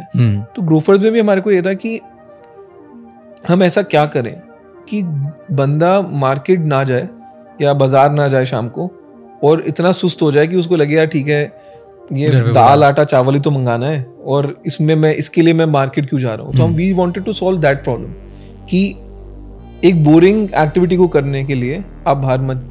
तो ग्रोफर्स में भी हमारे को ये था कि हम ऐसा क्या करें कि बंदा मार्केट ना जाए या बाज़ार ना जाए शाम को और इतना सुस्त हो जाए कि उसको लगे यार ठीक है ये दाल आटा चावल ही तो मंगाना है और इसमें मैं इसके लिए मैं मार्केट क्यों जा रहा हूँ? तो हम we wanted to solve that problem कि एक बोरिंग एक्टिविटी को करने के लिए आप बाहर मत जाओ।